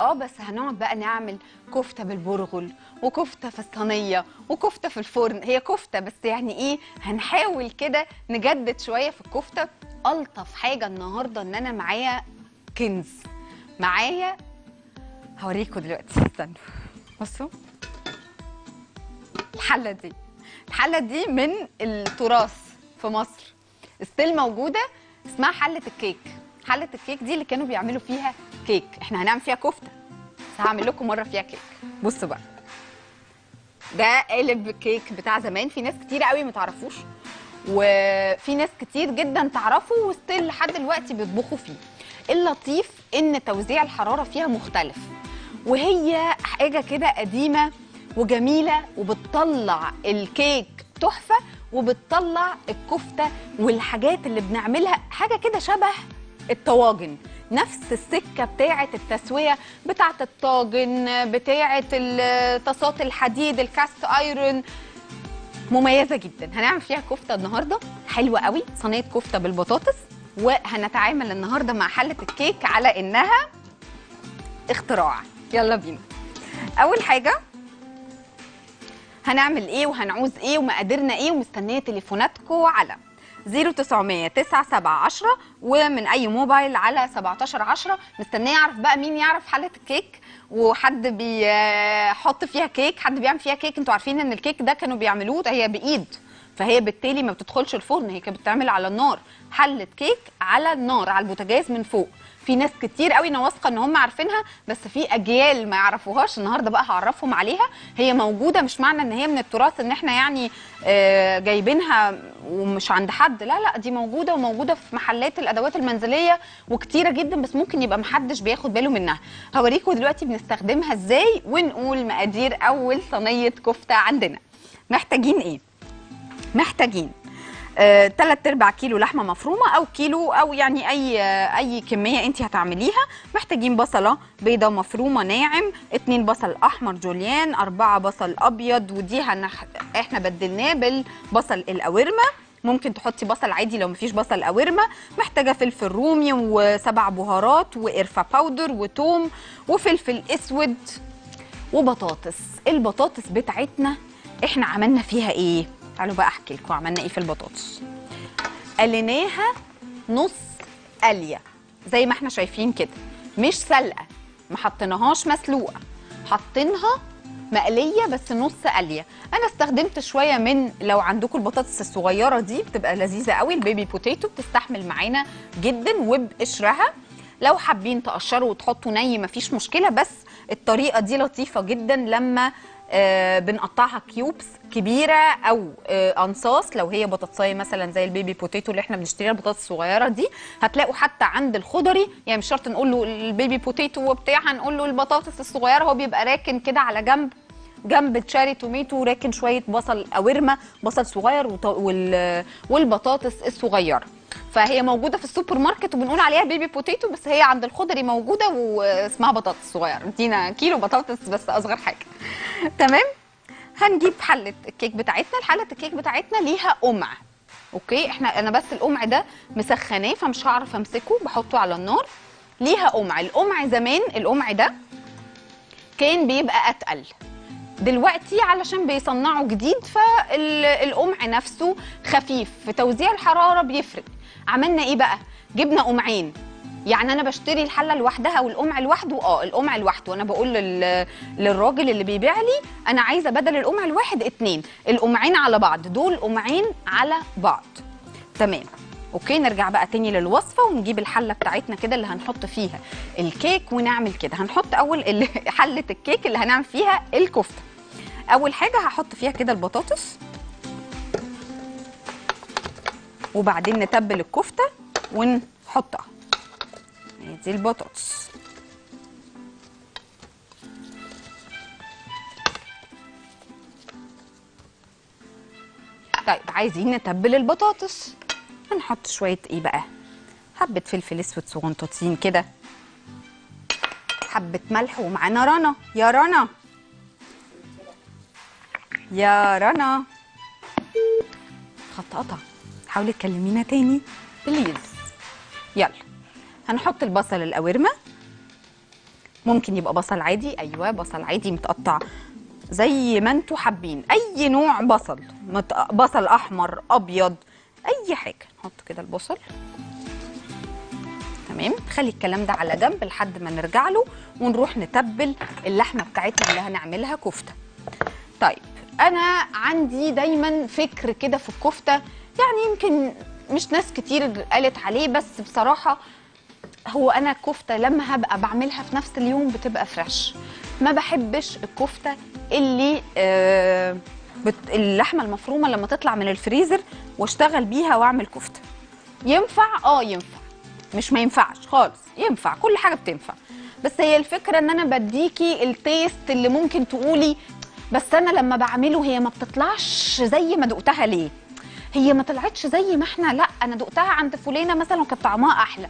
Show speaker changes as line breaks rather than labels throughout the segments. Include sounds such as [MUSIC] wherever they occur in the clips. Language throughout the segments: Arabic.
آه بس هنقعد بقى نعمل كفتة بالبرغل وكفتة في الصينية وكفتة في الفرن. هي كفتة بس يعني إيه هنحاول كده نجدد شوية في الكفتة. ألطف حاجة النهارده إن أنا معايا كنز. معايا هوريكم دلوقتي استنوا. بصوا. الحلة دي. الحلة دي من التراث في مصر. ستيل موجودة. اسمها حلة الكيك. حلة الكيك دي اللي كانوا بيعملوا فيها كيك. إحنا هنعمل فيها كفتة. بس هعمل لكم مرة فيها كيك. بصوا بقى. ده قالب كيك بتاع زمان. في ناس كتير قوي ما تعرفوش. وفي ناس كتير جدا تعرفه و still لحد دلوقتي بيطبخوا فيه. اللطيف إن توزيع الحرارة فيها مختلف. وهي حاجة كده قديمة وجميلة وبتطلع الكيك تحفة وبتطلع الكفتة والحاجات اللي بنعملها حاجة كده شبه الطواجن. نفس السكة بتاعة التسوية بتاعة الطاجن بتاعة الطاسات الحديد الكاست ايرون. مميزة جدا. هنعمل فيها كفتة النهارده. حلوة قوي. صينية كفتة بالبطاطس. وهنتعامل النهارده مع حلة الكيك على إنها اختراع. يلا بينا. أول حاجة هنعمل إيه وهنعوز إيه ومقاديرنا إيه ومستنية تليفوناتكم على 0900 9710 ومن أي موبايل على 1710 مستنية اعرف بقى مين يعرف حلة الكيك وحد بيحط فيها كيك حد بيعمل فيها كيك. أنتوا عارفين إن الكيك ده كانوا بيعملوه هي بإيد فهي بالتالي ما بتدخلش الفرن هي كانت بتتعمل على النار. حلة كيك على النار على البوتاجاز من فوق. في ناس كتير قوي أنا واثقة إن هم عارفينها بس في أجيال ما يعرفوهاش النهارده بقى هعرفهم عليها. هي موجودة مش معنى إن هي من التراث إن إحنا يعني آه، جايبينها ومش عند حد. لا لا دي موجودة وموجودة في محلات الأدوات المنزلية وكتيرة جدا بس ممكن يبقى محدش بياخد باله منها. هوريكم دلوقتي بنستخدمها إزاي ونقول مقادير أول صينية كفتة عندنا. محتاجين إيه؟ محتاجين آه، تلات أرباع كيلو لحمة مفرومة أو كيلو أو يعني أي آه، أي كمية انت هتعمليها. محتاجين بصلة بيضا مفرومة ناعم اتنين بصل أحمر جوليان أربعة بصل أبيض ودي هنح... إحنا بدلناه بالبصل القوارمه ممكن تحطي بصل عادي لو مفيش بصل قوارمه محتاجة فلفل رومي وسبع بهارات وقرفة powder وتوم وفلفل أسود وبطاطس. البطاطس بتاعتنا إحنا عملنا فيها إيه؟ تعالوا بقى أحكي لكم عملنا إيه في البطاطس؟ قليناها نص قلية زي ما إحنا شايفين كده مش سلقة ما حطيناهاش مسلوقة حاطينها مقلية بس نص قلية. أنا استخدمت شوية من لو عندكم البطاطس الصغيرة دي بتبقى لذيذة قوي ال baby potato بتستحمل معانا جدا وبقشرها. لو حابين تقشروا وتحطوا ني مفيش مشكلة بس الطريقة دي لطيفة جدا لما بنقطعها cubes كبيرة أو آه أنصاص. لو هي بطاطساية مثلا زي ال baby potato اللي إحنا بنشتريها البطاطس الصغيرة دي هتلاقوا حتى عند الخضري يعني مش شرط نقول له ال baby potato وبتاع هنقول له البطاطس الصغيرة. هو بيبقى راكن كده على جنب جنب cherry tomato راكن شوية بصل قوارمه بصل صغير والبطاطس الصغيرة. فهي موجودة في السوبر ماركت وبنقول عليها baby potato بس هي عند الخضري موجودة واسمها بطاطس صغيرة. ادينا كيلو بطاطس بس أصغر حاجة. تمام؟ هنجيب حلة الكيك بتاعتنا. حله الكيك بتاعتنا ليها قمع. أوكي؟ إحنا أنا بس القمع ده مسخناه فمش هعرف أمسكه. بحطه على النار. ليها قمع. القمع زمان القمع ده كان بيبقى أتقل. دلوقتي علشان بيصنعوا جديد فالقمع نفسه خفيف. في توزيع الحرارة بيفرق. عملنا إيه بقى؟ جبنا قمعين. يعني أنا بشتري الحلة لوحدها والقمع لوحده آه القمع لوحده. أنا بقول لل... للراجل اللي بيبيع لي أنا عايزة بدل القمع الواحد اتنين. القمعين على بعض دول قمعين على بعض. تمام. okay نرجع بقى تاني للوصفة ونجيب الحلة بتاعتنا كده اللي هنحط فيها الكيك ونعمل كده. هنحط أول [LAUGHS] حلة الكيك اللي هنعمل فيها الكفتة. أول حاجة هحط فيها كده البطاطس. وبعدين نتبل الكفتة ونحطها. دي البطاطس. طيب عايزين نتبل البطاطس. هنحط شوية إيه بقى؟ حبة فلفل أسود صغنطاطين كده. حبة ملح ومعانا رنا. يا رنا. يا رنا. خط قطع حاولي تكلمينا تاني. بليز. يلا. هنحط البصل القوارمه ممكن يبقى بصل عادي. أيوه بصل عادي متقطع. زي ما أنتوا حابين. أي نوع بصل. بصل أحمر أبيض أي حاجة. نحط كده البصل. تمام. خلي الكلام ده على جنب لحد ما نرجع له ونروح نتبل اللحمة بتاعتنا اللي هنعملها كفتة. طيب أنا عندي دايما فكر كده في الكفتة. يعني يمكن مش ناس كتير قالت عليه بس بصراحة هو أنا الكفته لما هبقى بعملها في نفس اليوم بتبقى فريش ما بحبش الكفتة اللي آه بت... اللحمة المفرومة لما تطلع من الفريزر واشتغل بيها وأعمل كفتة. ينفع؟ آه ينفع. مش ما ينفعش خالص. ينفع. كل حاجة بتنفع. بس هي الفكرة إن أنا بديكي ال taste اللي ممكن تقولي بس أنا لما بعمله هي ما بتطلعش زي ما دقتها ليه؟ هي ما طلعتش زي ما إحنا لا أنا دقتها عند فلانة مثلا وكانت طعمها أحلى.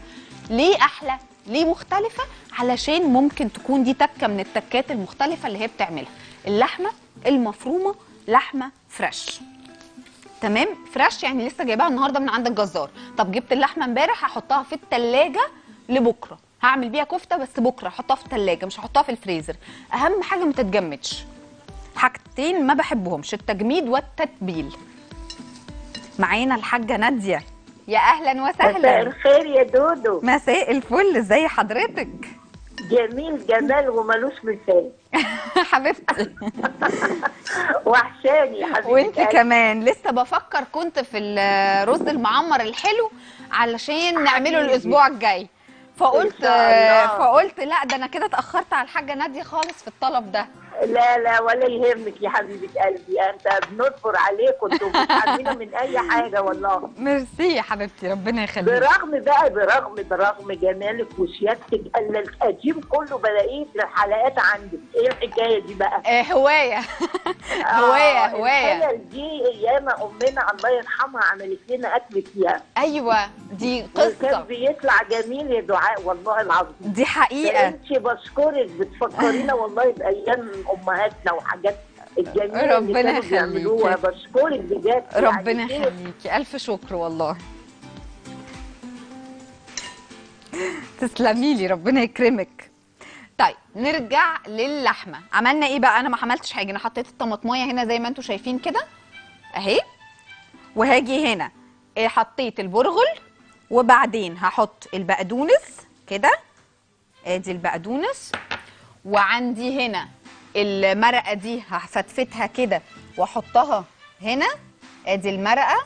ليه أحلى؟ ليه مختلفة؟ علشان ممكن تكون دي تكة من التكات المختلفة اللي هي بتعملها. اللحمة المفرومة لحمة fresh تمام؟ fresh يعني لسه جايباها النهارده من عند الجزار. طب جبت اللحمة امبارح هحطها في التلاجة لبكرة. هعمل بيها كفتة بس بكرة احطها في التلاجة مش هحطها في الفريزر. أهم حاجة ما تتجمدش. حاجتين ما بحبهمش التجميد والتتبيل. معانا الحاجة نادية. يا أهلا
مساء
وسهلا
الخير يا دودو.
مساء الفل. ازي حضرتك؟
جميل جمال وملوش مثال. [LAUGHS]
حبيبتي. [LAUGHS]
وحشاني حبيبتي.
وأنت كمان. لسه بفكر كنت في الرز المعمر الحلو علشان نعمله. الأسبوع الجاي. فقلت. فقلت لا ده أنا كده اتأخرت على الحاجة نادية خالص في الطلب ده.
لا لا ولا يهمك يا حبيبة قلبي. أنت بنصبر عليك عارفين من أي حاجة والله.
ميرسي يا حبيبتي ربنا يخليك.
برغم بقى برغم برغم جمالك وشياكتك الا القديم كله بلاقيه في الحلقات عندك. إيه الحكاية دي بقى؟
آه، هواية. هواية
آه،
هواية.
الحلل دي أيام أمنا الله يرحمها عملت لنا أكل فيها.
أيوه دي
وكان
قصة.
بيطلع جميل يا دعاء والله العظيم.
دي حقيقة.
انت بشكرك بتفكرينا والله بأيام امهاتنا وحاجات الجميلة
ربنا يخليكي.
بشكرك بجد
ربنا
يعني إيه؟
يخليكي. ألف شكر والله. تسلمي لي ربنا يكرمك. طيب نرجع للحمة. عملنا إيه بقى؟ أنا ما عملتش حاجة. أنا حطيت الطماطماية هنا زي ما أنتم شايفين كده. أهي. وهاجي هنا. إيه، حطيت البرغل. وبعدين هحط البقدونس كده. أدي البقدونس. وعندي هنا المرقة دي هفتفتها كده وأحطها هنا. أدي المرقة.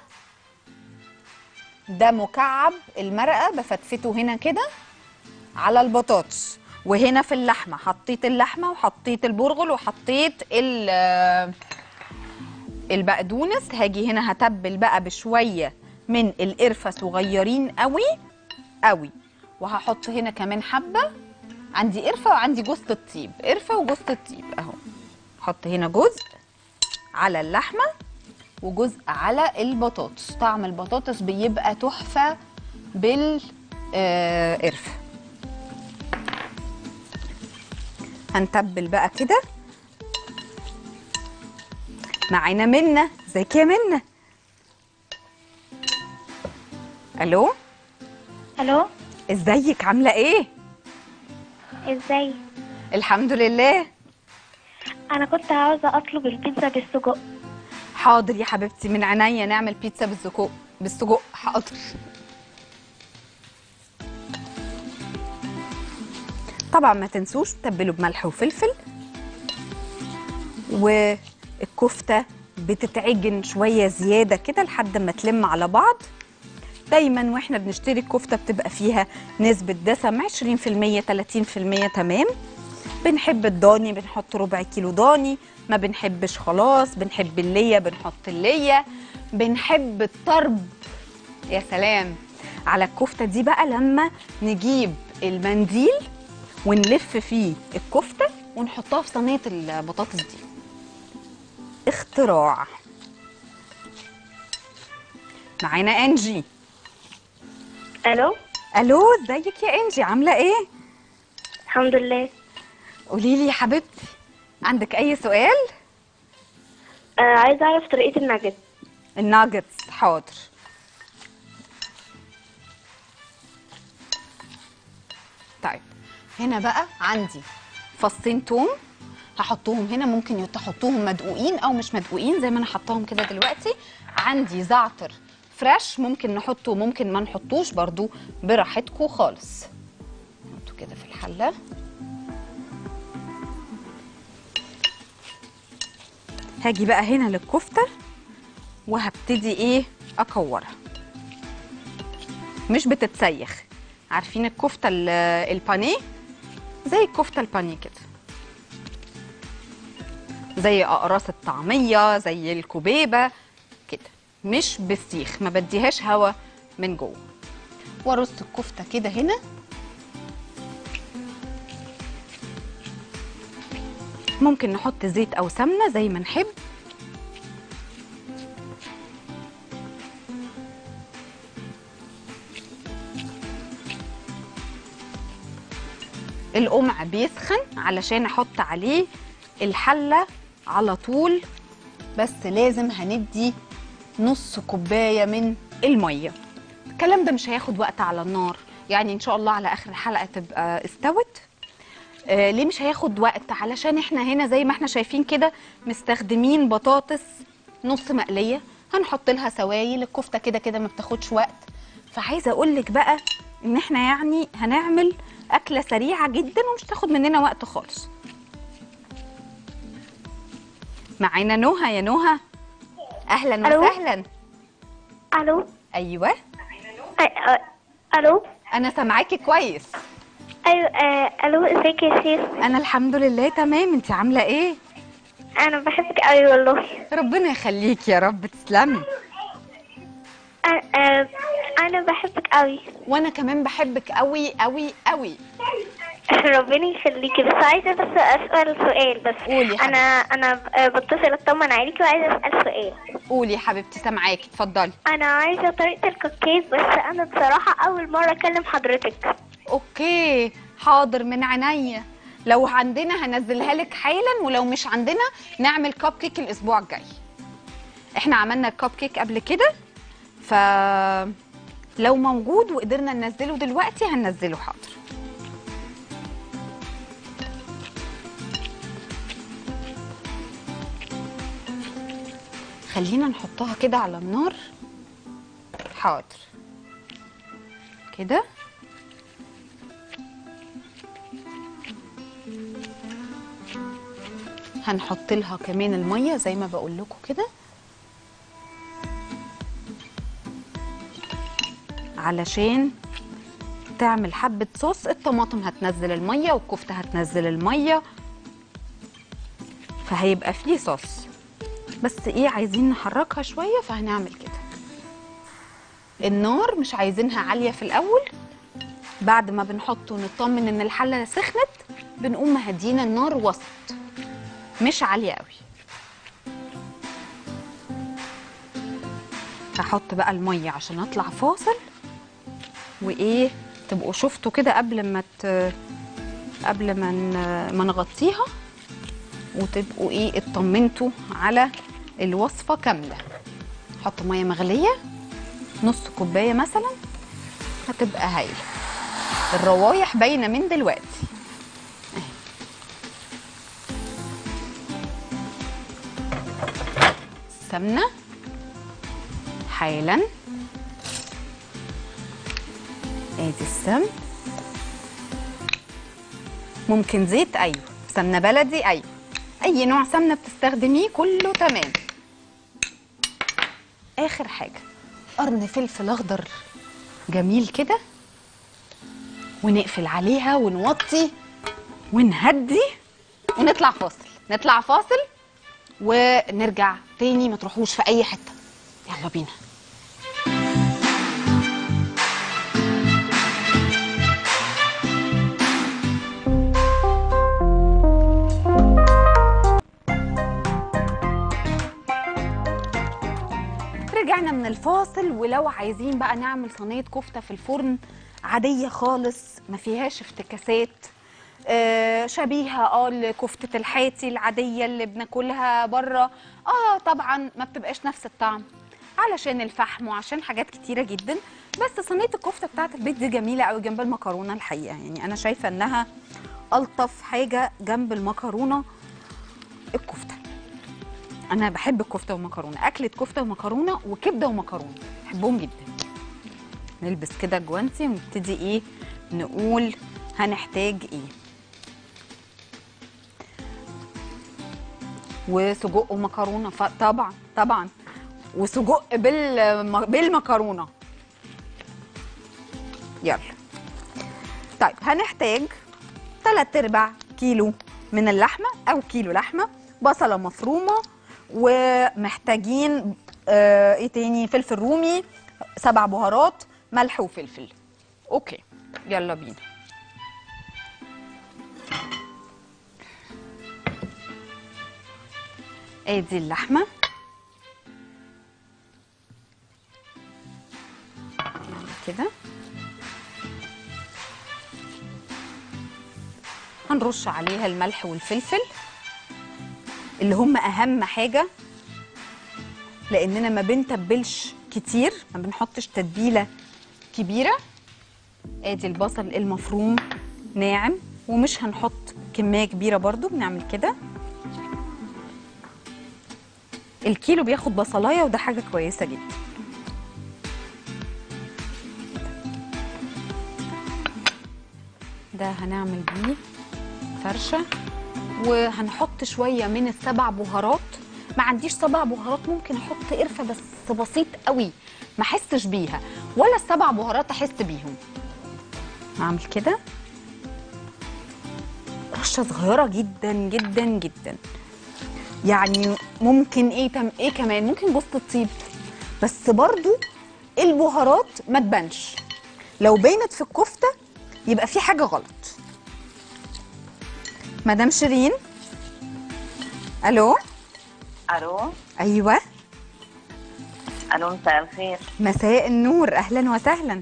ده مكعب المرقة بفتفته هنا كده على البطاطس. وهنا في اللحمة حطيت اللحمة وحطيت البرغل وحطيت ال- البقدونس. هاجي هنا هتبل بقى بشوية من القرفة صغيرين قوي قوي. وهحط هنا كمان حبة. عندي قرفة وعندي جوز الطيب. قرفة وجوز الطيب أهو. حط هنا جزء على اللحمة وجزء على البطاطس. طعم البطاطس بيبقى تحفة بالقرفه هنتبل بقى كده. معانا منة. ازيك يا منة؟ ألو؟
ألو؟
ازيك؟ عاملة إيه؟
إزاي؟
الحمد لله.
أنا كنت عاوزة اطلب البيتزا بالسجق.
حاضر يا حبيبتي من عينيا نعمل بيتزا بالسجق. بالسجق حاضر. طبعا ما تنسوش تتبلوا بملح وفلفل. والكفتة بتتعجن شوية زيادة كده لحد ما تلم على بعض. دايما وإحنا بنشتري الكفته بتبقى فيها نسبة دسم 20% 30% تمام؟ بنحب الضاني بنحط ربع كيلو ضاني ما بنحبش خلاص بنحب اللية بنحط اللية. بنحب الطرب يا سلام! على الكفتة دي بقى لما نجيب المنديل ونلف فيه الكفتة ونحطها في صينية البطاطس دي. اختراع. معانا إنجي.
ألو؟
ألو إزيك يا إنجي؟ عاملة إيه؟
الحمد لله.
قولي لي يا حبيبتي عندك أي سؤال؟
آه عايزه أعرف طريقة الناجت
الناجتس حاضر. طيب هنا بقى عندي فصين توم. هحطهم هنا ممكن تحطوهم مدقوقين أو مش مدقوقين زي ما أنا حطاهم كده دلوقتي. عندي زعتر فريش ممكن نحطه ممكن ما نحطوش برضو براحتكم خالص. نحطه كده في الحلة. هاجي بقى هنا للكفتة وهبتدي إيه اكورها. مش بتتسيخ. عارفين الكفتة ال- البانيه؟ زي الكفتة البانيه كده. زي أقراص الطعمية زي الكبيبة. مش بسيخ ما بديهاش هوا من جوه. وارص الكفتة كده هنا. ممكن نحط زيت أو سمنة زي ما نحب. القمع بيسخن علشان أحط عليه الحلة على طول. بس لازم هندي نص كوباية من المية. الكلام ده مش هياخد وقت على النار. يعني إن شاء الله على آخر الحلقة تبقى استوت. آه ليه مش هياخد وقت؟ علشان إحنا هنا زي ما إحنا شايفين كده مستخدمين بطاطس نص مقلية. هنحط لها سوائل. الكفتة كده كده ما بتاخدش وقت. فعايزة أقول لك بقى إن إحنا يعني هنعمل أكلة سريعة جدا ومش تاخد مننا وقت خالص. معانا نهى يا نهى. أهلا
ألو؟
وسهلا.
ألو؟ أيوه. ألو؟
أنا سامعاكي كويس.
أيوه ألو إزيك يا شيخ؟
أنا الحمد لله تمام. أنت عاملة إيه؟
أنا بحبك قوي والله.
ربنا يخليك يا رب. تسلمي.
أنا بحبك قوي
وأنا كمان بحبك قوي قوي قوي [LAUGHS]
ربنا يخليكي. بس عايزة بس أسأل سؤال بس.
قولي
أنا أنا بتصل اطمن عليكي وعايزة أسأل سؤال.
قولي يا حبيبتي سامعاكي. اتفضلي.
أنا عايزة طريقة الكوكيز بس أنا بصراحة أول مرة أكلم حضرتك.
okay. حاضر من عينيا. لو عندنا هنزلها لك حالا ولو مش عندنا نعمل كب كيك الأسبوع الجاي. إحنا عملنا الكب كيك قبل كده ف لو موجود وقدرنا ننزله دلوقتي هننزله. حاضر. خلينا نحطها كده على النار. حاضر. كده؟ هنحط لها كمان المية زي ما بقول لكم كده. علشان تعمل حبة صوص الطماطم هتنزل المية والكفتة هتنزل المية فهيبقى فيه صوص. بس إيه عايزين نحركها شوية فهنعمل كده. النار مش عايزينها عالية في الأول. بعد ما بنحط ونطمن إن الحلة سخنت بنقوم مهديين النار وسط. مش عالية قوي. هحط بقى المية عشان أطلع فاصل. وإيه تبقوا شفتوا كده قبل ما ت... قبل ما ما نغطيها. وتبقوا إيه اطمنتوا على الوصفة كاملة. حط مية مغلية نص كوباية مثلا هتبقى هايلة. الروايح باينة من دلوقتي. سمنة. حالا. آدي السمن. ممكن زيت أيوه. سمنة بلدي أيوه. أي نوع سمنة بتستخدميه كله تمام. آخر حاجة. قرن فلفل أخضر جميل كده ونقفل عليها ونوطي ونهدي ونطلع فاصل. نطلع فاصل ونرجع تاني ما تروحوش في أي حتة. يلا بينا. رجعنا من الفاصل ولو عايزين بقى نعمل صينية كفتة في الفرن عادية خالص ما فيهاش افتكاسات آه، شبيهة آه لكفتة الحاتي العادية اللي بناكلها بره آه طبعا ما بتبقاش نفس الطعم علشان الفحم وعشان حاجات كتيرة جدا. بس صينية الكفتة بتاعت البيت دي جميلة قوي جنب المكرونة الحقيقة. يعني أنا شايفة إنها ألطف حاجة جنب المكرونة. الكفتة أنا بحب الكفتة والمكرونة. أكلة كفتة ومكرونة وكبدة ومكرونة. بحبهم جدا. نلبس كده جوانتي ونبتدي إيه؟ نقول هنحتاج إيه. وسجق ومكرونة. طبعا طبعا. وسجق بال بالمكرونة. يلا. طيب هنحتاج 3 أرباع كيلو من اللحمة أو كيلو لحمة بصلة مفرومة ومحتاجين آه إيه تاني؟ فلفل رومي سبع بهارات ملح وفلفل. أوكي يلا بينا. ادي اللحمة؟ كده. هنرش عليها الملح والفلفل. اللي هم أهم حاجة لأننا ما بنتبلش كتير ما بنحطش تتبيلة كبيرة. آدي البصل المفروم ناعم ومش هنحط كمية كبيرة برضو بنعمل كده. الكيلو بياخد بصلاية وده حاجة كويسة جدا. ده هنعمل بيه فرشة. وهنحط شوية من السبع بهارات. ما عنديش سبع بهارات ممكن أحط قرفة بس بسيط قوي ما أحسش بيها. ولا السبع بهارات أحس بيهم. هعمل كده. رشة صغيرة جدا جدا جدا. يعني ممكن إيه تم إيه كمان؟ ممكن جوز الطيب. بس برضو البهارات ما تبانش. لو بينت في الكفتة يبقى في حاجة غلط. مدام شيرين. ألو؟
ألو؟
أيوه.
ألو مساء الخير.
مساء النور. أهلا وسهلا.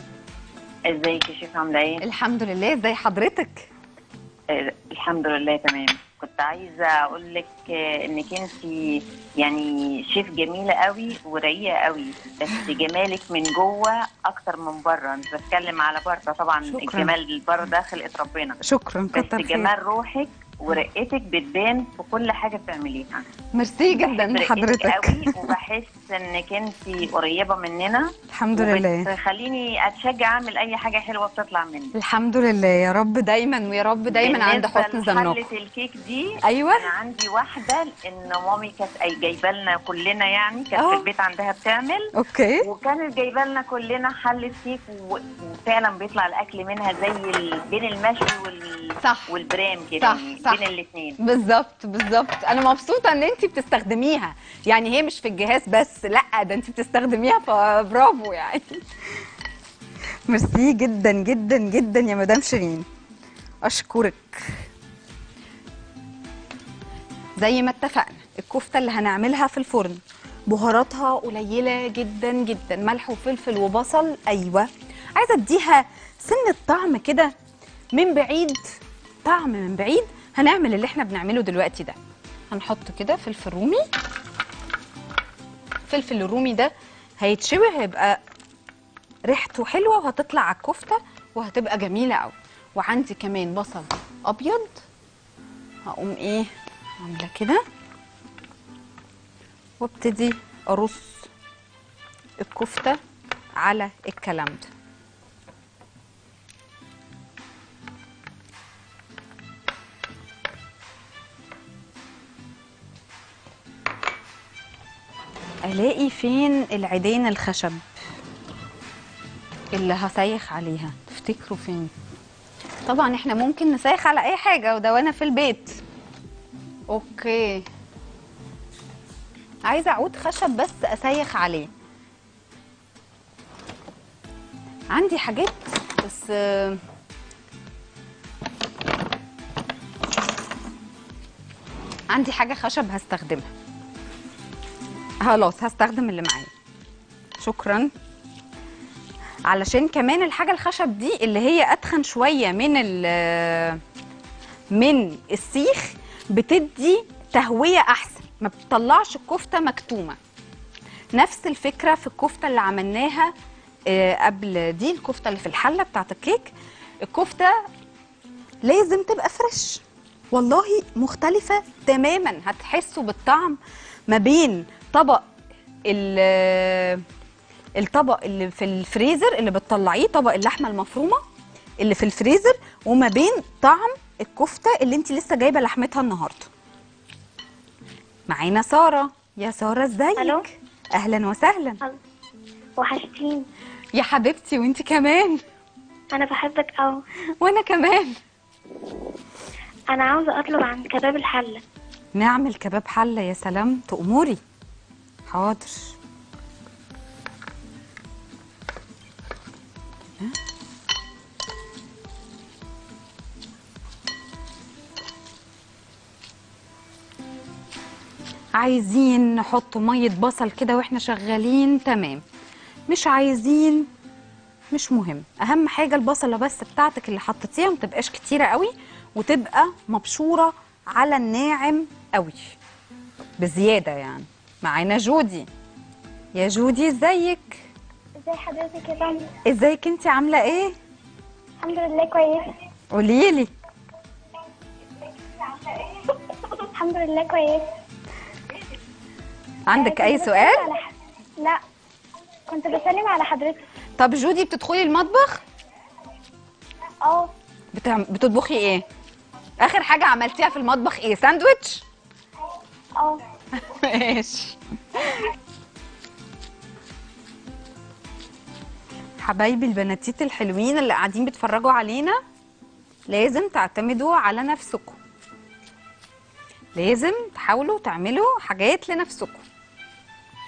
إزيك يا شيخ عاملة إيه؟
الحمد لله. ازي حضرتك؟
آه، الحمد لله تمام. كنت عايزة أقول لك آه، إنك أنت يعني شيف جميلة قوي ورقيقه قوي بس جمالك من جوه أكتر من بره. مش بتكلم على بره. طبعا
شكراً.
الجمال اللي بره ده خلقه ربنا
شكرا
بس جمال روحك ورقتك بتبان في كل حاجة بتعمليها.
ميرسي جدا لحضرتك
قوي [LAUGHS] وبحس إنك انت قريبة مننا.
الحمد لله.
خليني أتشجع أعمل أي حاجة حلوة بتطلع مني.
الحمد لله. يا رب دايما ويا رب دايما عند حسن ظنكم حلة
الكيك دي
أيوه.
أنا عندي واحدة ان مامي كانت جايبة لنا كلنا يعني كانت. في البيت عندها بتعمل.
okay.
وكانت جايبة لنا كلنا حلة كيك وفعلا بيطلع الأكل منها زي. بين المشوي وال...
صح.
والبرام كده
صح،
يعني.
صح.
بين الاثنين
بالظبط بالظبط. أنا مبسوطة إن انت بتستخدميها. يعني هي مش في الجهاز بس لأ ده انت بتستخدميها فبرافو يعني. ميرسي جدا جدا جدا يا مدام شيرين. أشكرك. زي ما اتفقنا الكفتة اللي هنعملها في الفرن. بهاراتها قليلة جدا جدا. ملح وفلفل وبصل أيوه. عايزة أديها سنة طعم كده من بعيد طعم من بعيد هنعمل اللي إحنا بنعمله دلوقتي ده. هنحط كده فلفل رومي. الفلفل الرومي ده هيتشوي هيبقى ريحته حلوة وهتطلع على الكفتة وهتبقى جميلة قوي وعندي كمان بصل أبيض. هقوم إيه عاملة كده. وابتدي أرص الكفتة على الكلام ده. ألاقي فين العيدين الخشب اللي هسيخ عليها؟ تفتكروا فين؟ طبعا إحنا ممكن نسيخ على أي حاجة وده وأنا في البيت. أوكي. عايزة عود خشب بس أسيخ عليه. عندي حاجات بس عندي حاجة خشب هستخدمها. خلاص هستخدم اللي معايا. شكرا. علشان كمان الحاجة الخشب دي اللي هي أتخن شوية من من السيخ بتدي تهوية أحسن. ما بتطلعش الكفتة مكتومة. نفس الفكرة في الكفتة اللي عملناها آه، قبل دي الكفتة اللي في الحلة بتاعت الكيك. الكفتة لازم تبقى فريش. والله مختلفة تماما. هتحسوا بالطعم ما بين طبق ال- الطبق اللي في الفريزر اللي بتطلعيه طبق اللحمة المفرومة اللي في الفريزر وما بين طعم الكفتة اللي انت لسه جايبة لحمتها النهاردة. معانا سارة. يا سارة ازيك. أهلا وسهلا.
وحشتيني.
يا حبيبتي وانت كمان؟
أنا بحبك قوي
وأنا كمان.
أنا عاوزة أطلب عن كباب الحلة.
نعمل كباب حلة يا سلام تأمري. حاضر. عايزين نحط مية بصل كده وإحنا شغالين تمام. مش عايزين مش مهم. أهم حاجة البصلة بس بتاعتك اللي حطيتيها ما تبقاش كتيرة قوي وتبقى مبشورة على الناعم قوي. بزيادة يعني. معانا جودي. يا جودي إزيك؟
ازي حضرتك يا رامي
إزيك أنت؟ عاملة إيه؟
الحمد لله كويسه
قوليلي
الحمد لله كويسه
عندك
أي
سؤال؟
لا كنت بسلم على حضرتك.
طب جودي بتدخلي المطبخ؟
آه.
بتعم... بتطبخي إيه؟ آخر حاجة عملتيها في المطبخ إيه؟ ساندويتش؟
آه.
ماشي. حبايبي البناتيت الحلوين اللي قاعدين بيتفرجوا علينا لازم تعتمدوا على نفسكم. لازم تحاولوا تعملوا حاجات لنفسكم.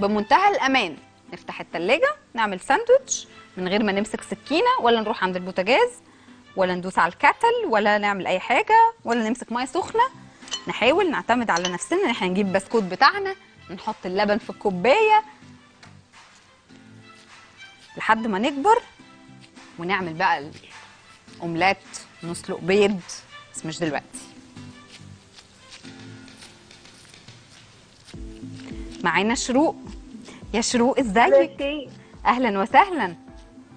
بمنتهى الأمان نفتح التلاجة نعمل ساندوتش من غير ما نمسك سكينة ولا نروح عند البوتاجاز ولا ندوس على الكاتل ولا نعمل أي حاجة ولا نمسك مية سخنة. نحاول نعتمد على نفسنا إن إحنا نجيب بسكوت بتاعنا نحط اللبن في الكوباية لحد ما نكبر ونعمل بقى الأومليت نسلق بيض بس مش دلوقتي. معانا شروق؟ يا شروق ازيك؟ أهلا وسهلا.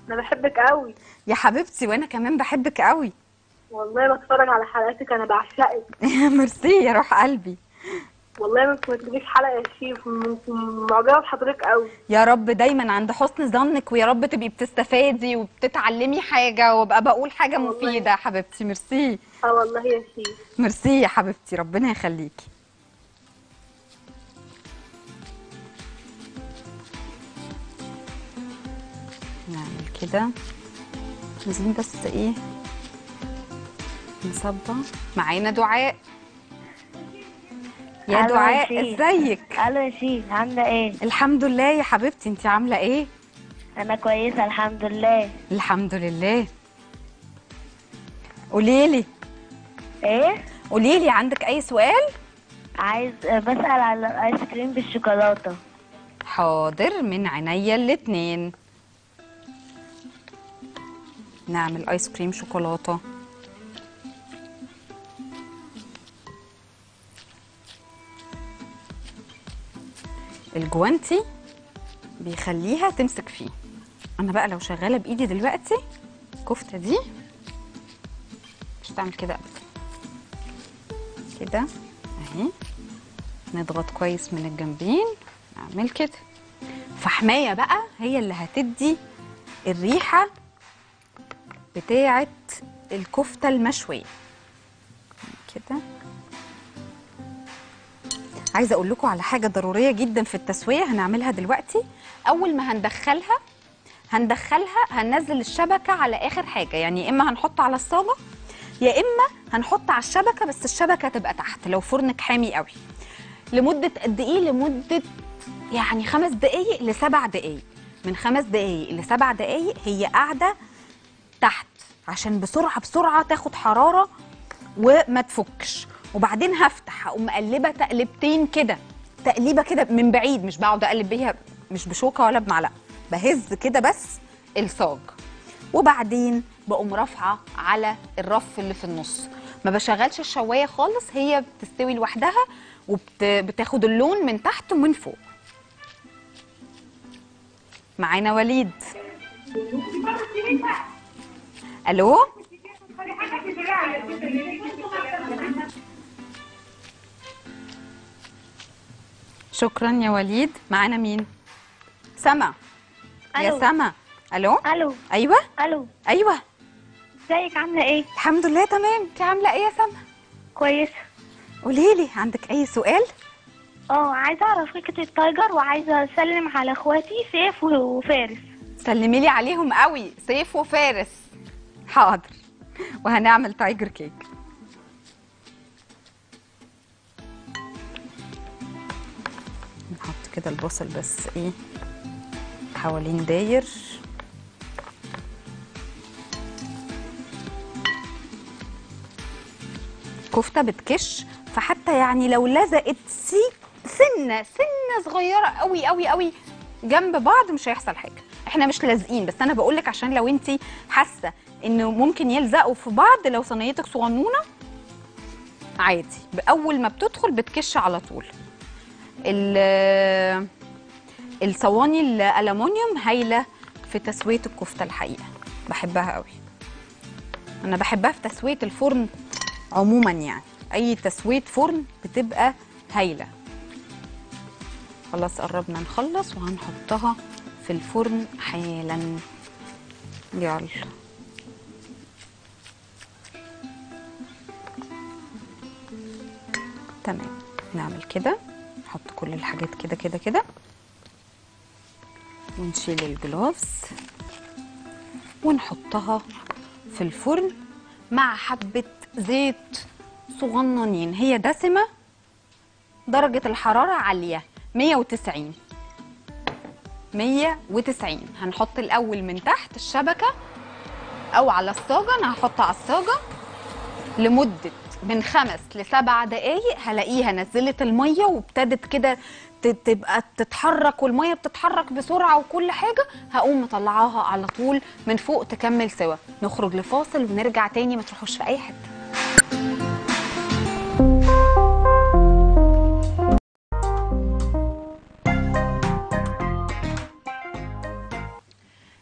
أنا بحبك قوي.
يا حبيبتي وأنا كمان بحبك قوي.
والله بتفرج على حلقاتك أنا بعشقك. [LAUGHS]
ميرسي يا روح قلبي.
والله ما تجيش حلقة يا شيف معجبة بحضرتك قوي
يا رب دايما عند حسن ظنك ويا رب تبقي بتستفادي وبتتعلمي حاجة وأبقى بقول حاجة
والله.
مفيدة يا حبيبتي ميرسي.
آه والله يا شيف.
ميرسي يا حبيبتي ربنا يخليكي. نعمل كده. عايزين بس إيه؟ نصبع معانا دعاء. يا دعاء. إزيك؟
ألو يا شيخ عاملة إيه؟
الحمد لله يا حبيبتي انت عاملة إيه؟
أنا كويسة الحمد لله.
الحمد لله. قوليلي.
إيه؟
قوليلي عندك أي سؤال؟
عايز بسأل على الآيس كريم بالشوكولاتة.
حاضر من عينيا الاتنين. نعمل آيس كريم شوكولاتة. الجوانتي بيخليها تمسك فيه. أنا بقى لو شغالة بإيدي دلوقتي الكفته دي مش هتعمل كده. ابدا كده أهي. نضغط كويس من الجنبين. نعمل كده. فحماية بقى هي اللي هتدي الريحة بتاعة الكفتة المشوية. كده. عايزة أقول لكم على حاجة ضرورية جدا في التسوية هنعملها دلوقتي. أول ما هندخلها هندخلها هننزل الشبكة على آخر حاجة. يعني يا إما هنحط على الصاجه يا إما هنحط على الشبكة بس الشبكة تبقى تحت لو فرنك حامي قوي. لمدة قد إيه؟ لمدة يعني خمس دقايق لسبع دقايق. من خمس دقايق لسبع دقايق هي قاعدة تحت عشان بسرعة بسرعة تاخد حرارة وما تفكش. وبعدين هفتح هقوم مقلبة تقلبتين كده تقليبة كده من بعيد مش بقعد أقلب بيها مش بشوكة ولا بمعلقة بهز كده بس الصاج. وبعدين بقوم رافعة على الرف اللي في النص. ما بشغلش الشواية خالص هي بتستوي لوحدها وبتاخد اللون من تحت ومن فوق. معانا وليد. ألو؟ شكرا يا وليد. معانا مين؟ سما. يا. سما. ألو؟
ألو.
أيوه.
ألو.
أيوه.
إزيك؟ عاملة إيه؟
الحمد لله تمام. انت عاملة إيه يا سما؟
كويسه
قولي لي عندك أي سؤال؟
آه عايزة أعرف فكرة ال tiger وعايزة أسلم على إخواتي سيف وفارس.
سلمي لي عليهم قوي سيف وفارس. حاضر. وهنعمل tiger cake. كده البصل بس إيه حوالين داير. كفتة بتكش فحتى يعني لو لزقت سي سنة سنة صغيرة قوي قوي قوي جنب بعض مش هيحصل حاجة. إحنا مش لازقين بس أنا بقول لك عشان لو انت حاسة إنه ممكن يلزقوا في بعض لو صينيتك صغنونة عادي. بأول ما بتدخل بتكش على طول. الصواني الالومنيوم هايلة في تسوية الكفتة الحقيقة. بحبها قوي. أنا بحبها في تسوية الفرن عموما يعني. أي تسوية فرن بتبقى هايلة. خلاص قربنا نخلص وهنحطها في الفرن حالا. يلا. تمام. نعمل كده. نحط كل الحاجات كده كده كده. ونشيل الجلوفز. ونحطها في الفرن مع حبة زيت صغننين. هي دسمة درجة الحرارة عالية. 190 190 هنحط الأول من تحت الشبكة أو على الصاجة. أنا هحط على الصاجة لمدة من خمس لسبع دقايق هلاقيها نزلت المية وابتدت كده تبقى تتحرك والمية بتتحرك بسرعة وكل حاجة هقوم مطلعاها على طول من فوق تكمل سوا. نخرج لفاصل ونرجع تاني ما تروحوش في أي حتة.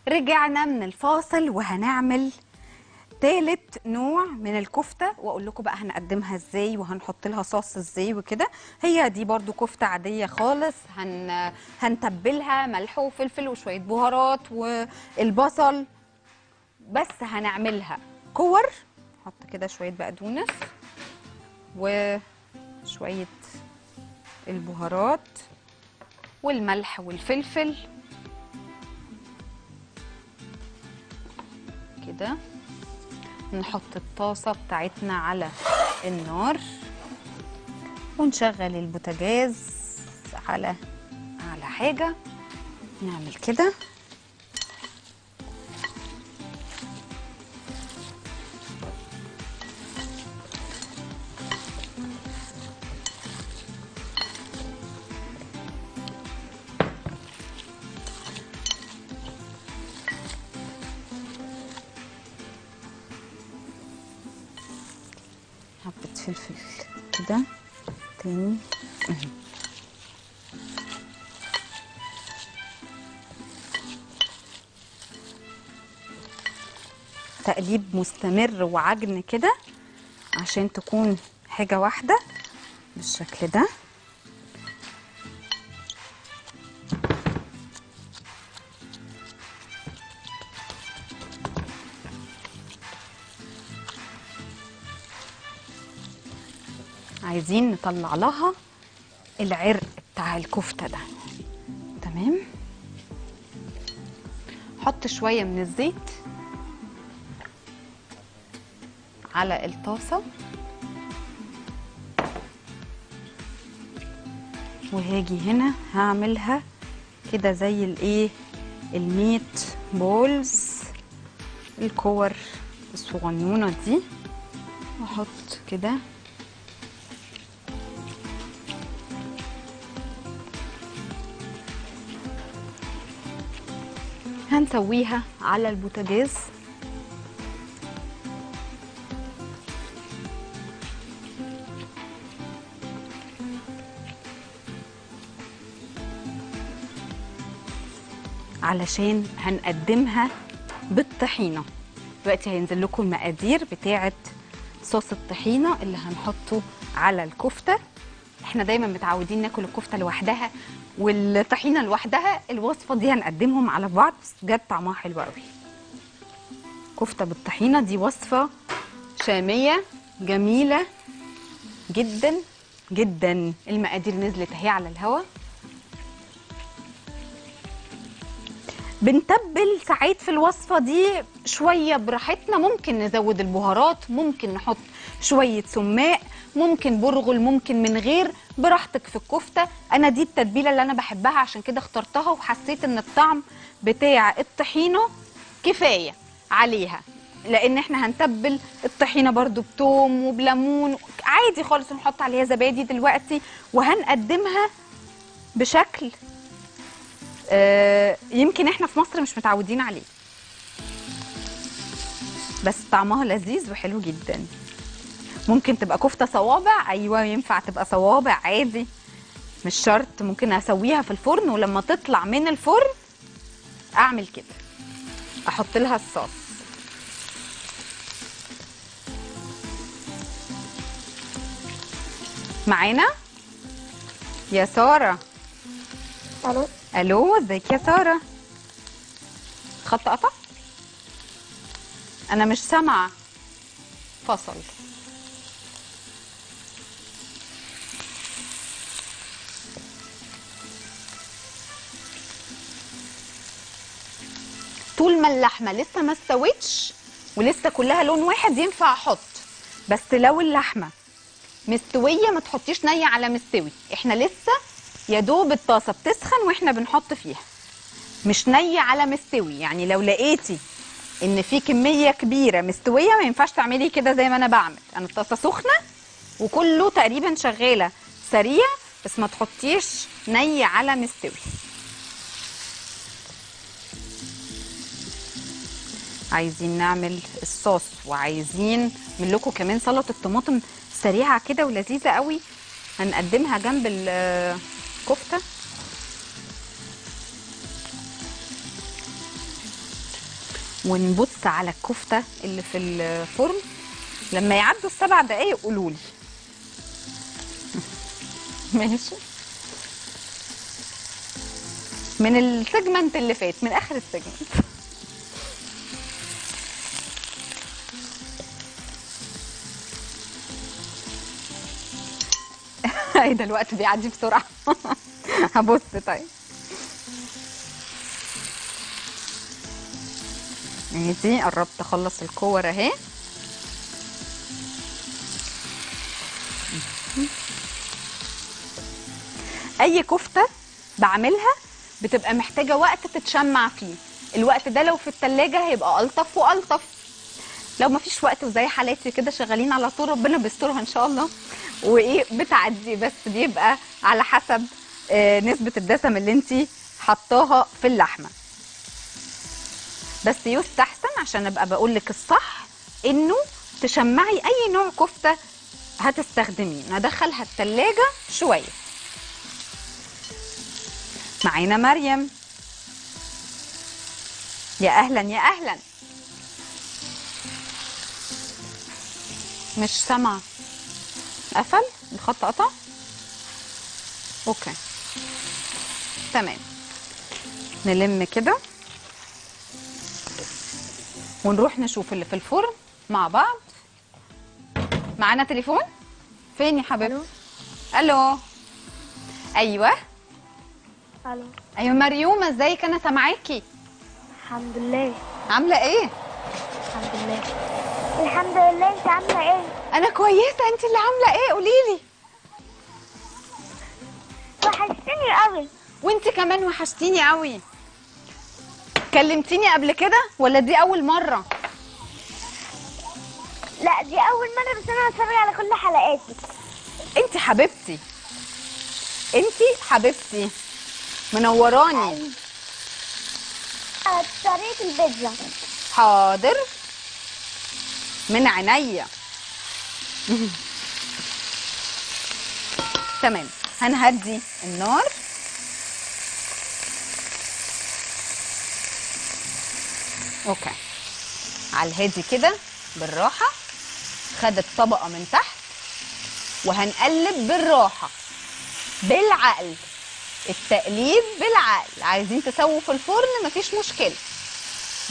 رجعنا من الفاصل وهنعمل تالت نوع من الكفتة وأقول لكم بقى هنقدمها إزاي وهنحط لها صوص إزاي وكده. هي دي برضو كفتة عادية خالص هن هنتبلها ملح وفلفل وشوية بهارات والبصل بس هنعملها كور. نحط كده شوية بقدونس وشوية البهارات والملح والفلفل. كده. نحط الطاسة بتاعتنا على النار ونشغل البوتاجاز على على حاجة. نعمل كده. تاني مهم. تقليب مستمر وعجن كده عشان تكون حاجة واحدة بالشكل ده عايزين نطلع لها العرق بتاع الكفتة ده. تمام؟ حط شوية من الزيت على الطاسة. وهاجي هنا هعملها كده زي الايه الميت بولز الكور الصغنونة دي. وأحط كده هنسويها على البوتاجاز. علشان هنقدمها بالطحينة. دلوقتي هينزل لكم المقادير بتاعة صوص الطحينة اللي هنحطه على الكفتة. إحنا دايما متعودين ناكل الكفتة لوحدها. والطحينة لوحدها الوصفة دي هنقدمهم على بعض. بس بجد طعمها حلو قوي. كفتة بالطحينة دي وصفة شامية جميلة جدا جدا. المقادير نزلت اهي على الهوا. بنتبل ساعات في الوصفة دي شوية براحتنا. ممكن نزود البهارات ممكن نحط شوية سماق ممكن برغل ممكن من غير. براحتك في الكفتة. أنا دي التتبيلة اللي أنا بحبها عشان كده اخترتها وحسيت إن الطعم بتاع الطحينة كفاية عليها. لأن إحنا هنتبل الطحينة برضو بتوم وبليمون. عادي خالص نحط عليها زبادي دلوقتي وهنقدمها بشكل يمكن إحنا في مصر مش متعودين عليه. بس طعمها لذيذ وحلو جدا. ممكن تبقى كفتة صوابع. أيوه ينفع تبقى صوابع عادي. مش شرط ممكن أسويها في الفرن ولما تطلع من الفرن أعمل كده. أحط لها الصوص. معانا؟ يا سارة.
ألو؟
ألو إزيك يا سارة؟ خط قطع؟ أنا مش سامعة. فصل. طول ما اللحمة لسه ما استوتش ولسه كلها لون واحد ينفع أحط. بس لو اللحمة مستوية ما تحطيش نيه على مستوي. إحنا لسه يا دوب الطاسة بتسخن وإحنا بنحط فيها. مش نيه على مستوي يعني لو لقيتي إن في كمية كبيرة مستوية ما ينفعش تعملي كده زي ما أنا بعمل. أنا الطاسة سخنة وكله تقريبا شغالة سريع بس ما تحطيش ني على مستوي. عايزين نعمل الصوص وعايزين من لكم كمان سلطة طماطم سريعة كده ولذيذة قوي. هنقدمها جنب الكفته ونبص على الكفتة اللي في الفرن. لما يعدوا السبع دقايق قولوا لي. [LAUGHS] ماشي. من ال segment اللي فات من آخر ال segment [LAUGHS] إيه ده الوقت بيعدي بسرعة. [LAUGHS] هبص طيب. دي قربت أخلص الكور أهي. أي كفتة بعملها بتبقى محتاجة وقت تتشمع فيه. الوقت ده لو في التلاجة هيبقى ألطف وألطف. لو ما فيش وقت وزي حالاتي كده شغالين على طول ربنا بيسترها إن شاء الله. وإيه بتعدي بس بيبقى على حسب آه، نسبة الدسم اللي انت حطاها في اللحمة. بس يستحسن عشان أبقى بقول لك الصح إنه تشمعي أي نوع كفتة هتستخدميه. ندخلها التلاجة شوية. معانا مريم. يا أهلا يا أهلا. مش سامعة. قفل؟ الخط قطع؟ أوكي. تمام. نلم كده. ونروح نشوف اللي في الفرن مع بعض. معانا تليفون؟ فين يا حبيبتي؟ ألو؟ أيوه.
ألو؟
أيوه مريومة إزيك؟ أنا سامعاكي.
الحمد لله.
عاملة إيه؟
الحمد لله. الحمد لله انت عاملة إيه؟
أنا كويسة انت اللي عاملة إيه؟ قولي لي
وحشتني قوي.
وانت كمان وحشتيني قوي. كلمتيني قبل كده ولا دي أول مرة؟
لا دي أول مرة بس أنا بتفرج على كل حلقاتك
انت حبيبتي. انت حبيبتي. منوراني.
آه، طريقة البيتزا.
حاضر. من عينيا تمام. هنهدي النار. أوكي. على الهادي كده بالراحة. خدت طبقة من تحت. وهنقلب بالراحة. بالعقل. التقليب بالعقل. عايزين تسووا في الفرن؟ مفيش مشكلة.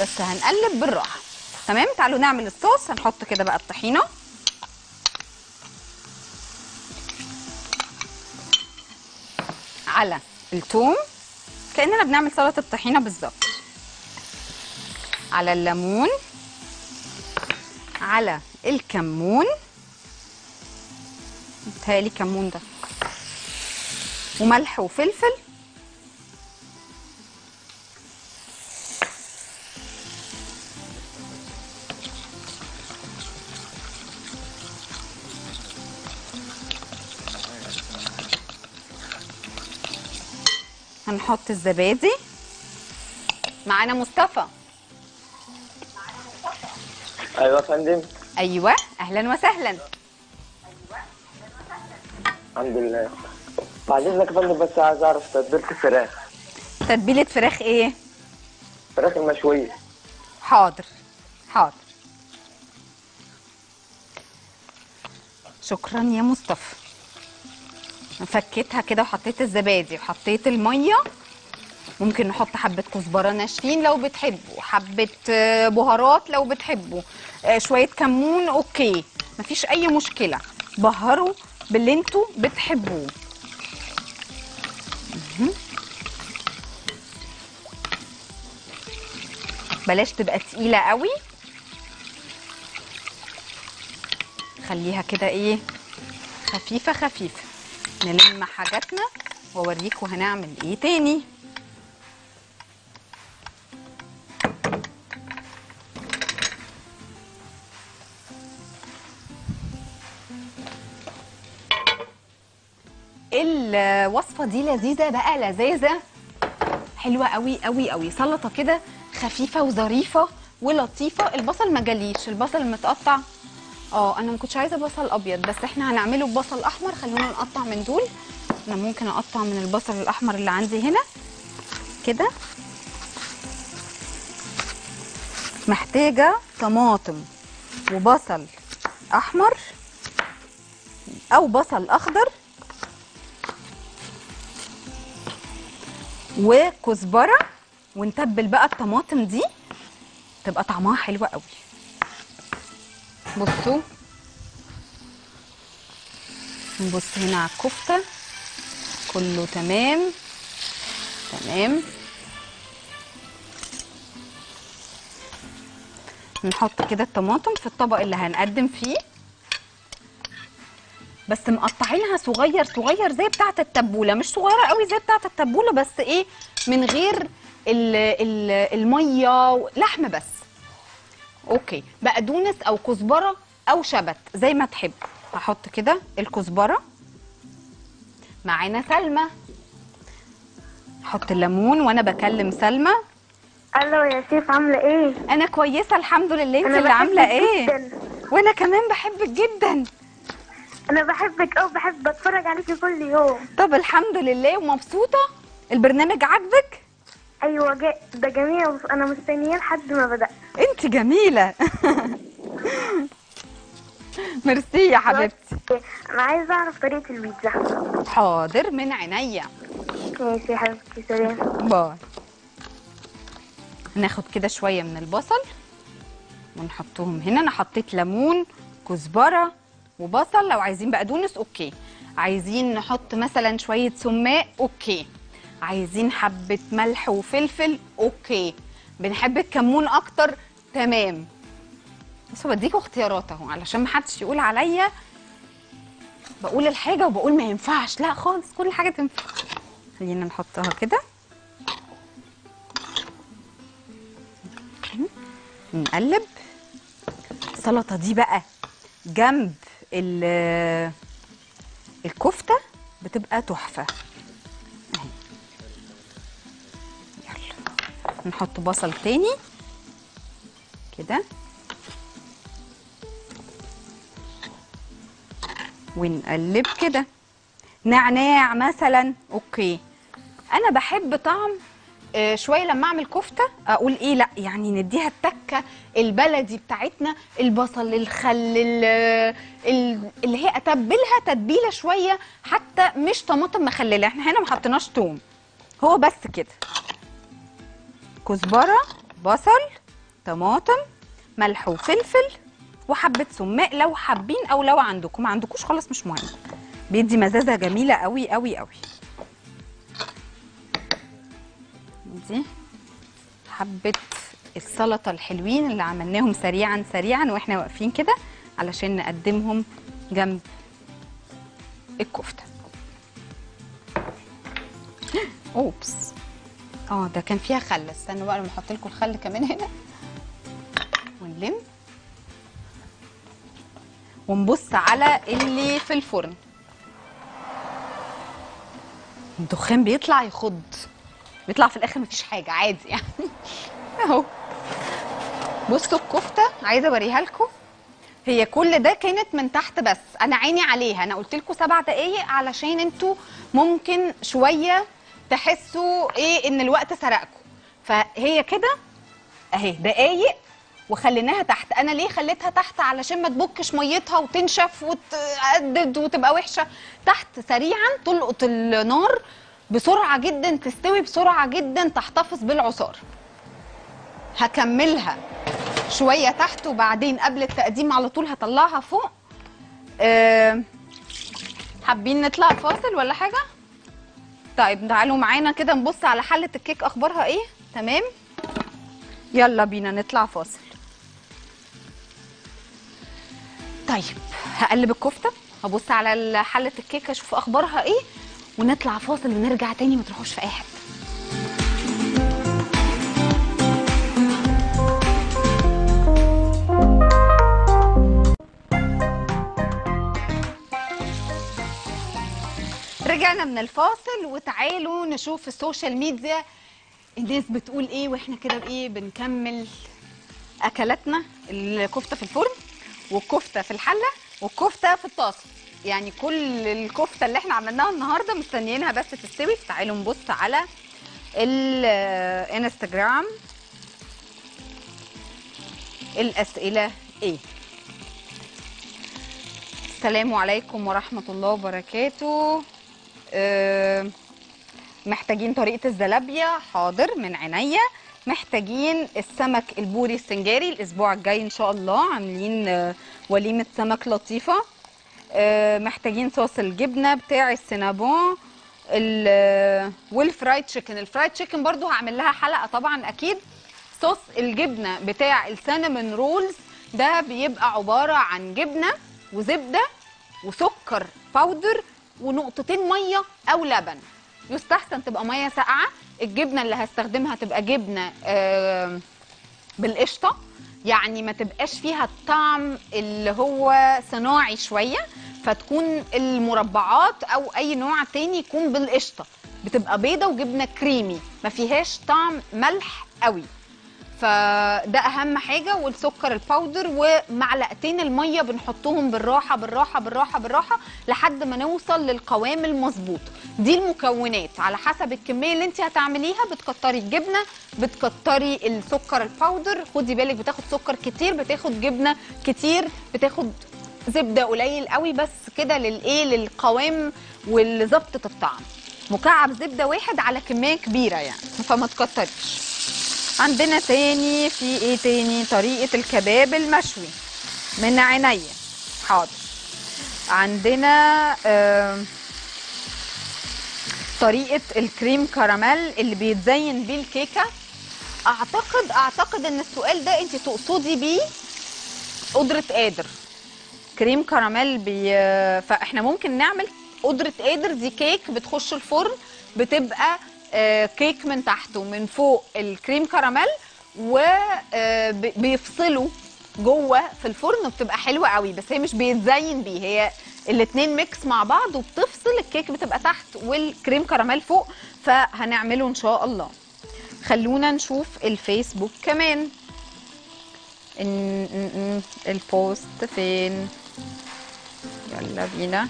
بس هنقلب بالراحة. تمام؟ تعالوا نعمل الصوص هنحط كده بقى الطحينة. على الثوم كأننا بنعمل سلطة الطحينة بالظبط. على الليمون على الكمون. متهيألي كمون ده. وملح وفلفل. هنحط الزبادي. معانا مصطفى.
أيوه يا فندم.
أيوه أهلا وسهلا.
الحمد لله. بعد اذنك يا فندم بس عايز أعرف تتبيلة الفراخ.
تتبيلة فراخ إيه؟
الفراخ المشوية.
حاضر حاضر. شكرا يا مصطفى. فكيتها كده وحطيت الزبادي وحطيت المية. ممكن نحط حبة كزبرة ناشفين لو بتحبوا حبة آه، بهارات لو بتحبوا آه، شوية كمون أوكي. مفيش أي مشكلة. بهروا باللي أنتوا بتحبوه. بلاش تبقى تقيلة قوي. خليها كده إيه؟ خفيفة خفيفة. نلم حاجاتنا واوريكم هنعمل إيه تاني. الوصفة دي لذيذة بقى لذاذة. حلوة قوي قوي قوي سلطة كده خفيفة وظريفة ولطيفة. البصل ما جاليش البصل المتقطع آه أنا ما كنتش عايزة بصل أبيض بس إحنا هنعمله ببصل أحمر خلونا نقطع من دول. أنا ممكن أقطع من البصل الأحمر اللي عندي هنا. كده. محتاجة طماطم وبصل أحمر أو بصل أخضر وكزبرة ونتبل بقى الطماطم دي. تبقى طعمها حلو قوي. بصوا. نبص هنا على الكفتة. كله تمام. تمام. نحط كده الطماطم في الطبق اللي هنقدم فيه. بس مقطعينها صغير صغير زي بتاعة التبولة. مش صغيرة قوي زي بتاعة التبولة بس إيه من غير ال ال المية لحم بس. أوكي. بقدونس أو كزبرة أو شبت زي ما تحب. هحط كده الكزبرة. معانا سلمى. أحط الليمون وأنا بكلم سلمى.
ألو يا شيف عاملة إيه؟
أنا كويسة الحمد لله.
أنت
اللي
عاملة
إيه؟
جداً.
وأنا كمان بحبك جدا.
أنا بحبك أو بحب اتفرج عليكي كل يوم.
طب الحمد لله ومبسوطة. البرنامج عاجبك؟
أيوه جا... ده جميل. أنا مستنياه لحد ما بدأ.
أنت جميلة. [LAUGHS] ميرسي يا حبيبتي.
أنا عايزة أعرف طريقة البيتزا.
حاضر من عينيا.
ماشي يا حبيبتي سلام.
bye. ناخد كده شوية من البصل ونحطهم هنا. أنا حطيت ليمون كزبرة وبصل. لو عايزين بقدونس okay. عايزين نحط مثلا شوية سماق okay. عايزين حبة ملح وفلفل okay. بنحب الكمون أكتر تمام. بس بديكوا اختيارات أهو علشان ما حدش يقول عليا. بقول الحاجة وبقول ما ينفعش. لا خالص كل حاجة تنفع. خلينا نحطها كده. نقلب. السلطة دي بقى جنب ال- الكفتة بتبقى تحفة. نحط بصل تاني. كده. ونقلب كده. نعناع مثلا. أوكي. أنا بحب طعم آه، شوية لما أعمل كفتة أقول إيه لأ يعني نديها التكة البلدي بتاعتنا البصل الخل ال- ال- اللي هي أتبلها تتبيلة شوية حتى مش طماطم مخللة. إحنا هنا ما حطيناش توم. هو بس كده. كزبرة بصل طماطم ملح وفلفل وحبة سماق لو حابين أو لو عندكم. ما عندكوش خلاص مش مهم. بيدي مزازة جميلة قوي قوي قوي دي حبة السلطة الحلوين اللي عملناهم سريعا سريعا وإحنا واقفين كده علشان نقدمهم جنب الكفتة. أوبس. آه ده كان فيها خل. استنوا بقى لما أحط لكم الخل كمان هنا. ونلم. ونبص على اللي في الفرن. الدخان بيطلع يخض. بيطلع في الآخر مفيش حاجة عادي يعني. [LAUGHS] أهو. بصوا الكفتة عايزة أوريها لكم. هي كل ده كانت من تحت بس. أنا عيني عليها. أنا قلت لكم سبع دقايق علشان أنتوا ممكن شوية تحسوا إيه ان الوقت سرقكم. فهي كده اهي دقايق وخليناها تحت. أنا ليه خليتها تحت؟ علشان ما تبكش ميتها وتنشف وتقدد وتبقى وحشة. تحت سريعا تلقط النار بسرعة جدا تستوي بسرعة جدا تحتفظ بالعصار. هكملها شوية تحت وبعدين قبل التقديم على طول هطلعها فوق. أه حابين نطلع فاصل ولا حاجة؟ طيب تعالوا معانا كده نبص على حلة الكيك. أخبارها إيه؟ تمام؟ يلا بينا نطلع فاصل. طيب هقلب الكفتة هبص على حلة الكيك أشوف أخبارها إيه ونطلع فاصل ونرجع تاني ما تروحوش في أي حتة. رجعنا من الفاصل وتعالوا نشوف ال social media. الناس بتقول إيه وإحنا كده بإيه؟ بنكمل أكلاتنا الكفتة في الفرن والكفتة في الحلة والكفتة في الطاسة. يعني كل الكفتة اللي إحنا عملناها النهارده مستنيينها بس تستوي. تعالوا نبص على الانستجرام. الأسئلة إيه؟ السلام عليكم ورحمة الله وبركاته. محتاجين طريقة الزلابية. حاضر من عينيا. محتاجين السمك البوري السنجاري الأسبوع الجاي إن شاء الله. عاملين آه، وليمة سمك لطيفة. آه، محتاجين صوص الجبنة بتاع السينابون. ال- آه، وال fried chicken. ال fried chicken برضو هعمل لها حلقة طبعا أكيد. صوص الجبنة بتاع ال cinnamon rolls. ده بيبقى عبارة عن جبنة وزبدة وسكر powder ونقطتين مية أو لبن. يستحسن تبقى مية ساقعة. الجبنة اللي هستخدمها تبقى جبنة بالقشطة. يعني ما تبقاش فيها الطعم اللي هو صناعي شوية. فتكون المربعات أو أي نوع تاني يكون بالقشطة. بتبقى بيضة وجبنة كريمي. ما فيهاش طعم ملح قوي. فده أهم حاجة والسكر الباودر ومعلقتين المية بنحطهم بالراحة بالراحة بالراحة بالراحة لحد ما نوصل للقوام المظبوط. دي المكونات على حسب الكمية اللي انت هتعمليها بتكتري الجبنة بتكتري السكر الباودر خدي بالك بتاخد سكر كتير بتاخد جبنة كتير بتاخد زبدة قليل قوي بس كده للإيه؟ للقوام ولظبطه الطعم. مكعب زبدة واحد على كمية كبيرة يعني فما تكتريش. عندنا تاني في إيه تاني؟ طريقة الكباب المشوي. من عينيا. حاضر. عندنا آم، طريقة الكريم كراميل اللي بيتزين بيه الكيكة. أعتقد أعتقد إن السؤال ده أنت تقصدي بيه قدرة قادر. كريم كراميل بي... فإحنا ممكن نعمل قدرة قادر. دي كيك بتخش الفرن بتبقى كيك من تحت ومن فوق الكريم كراميل وبيفصلوا جوه في الفرن وبتبقى حلوة قوي. بس هي مش بيتزين بيه هي الاتنين mix مع بعض وبتفصل الكيك بتبقى تحت والكريم كراميل فوق. فهنعمله إن شاء الله. خلونا نشوف الفيسبوك كمان. ال post فين؟ يلا بينا.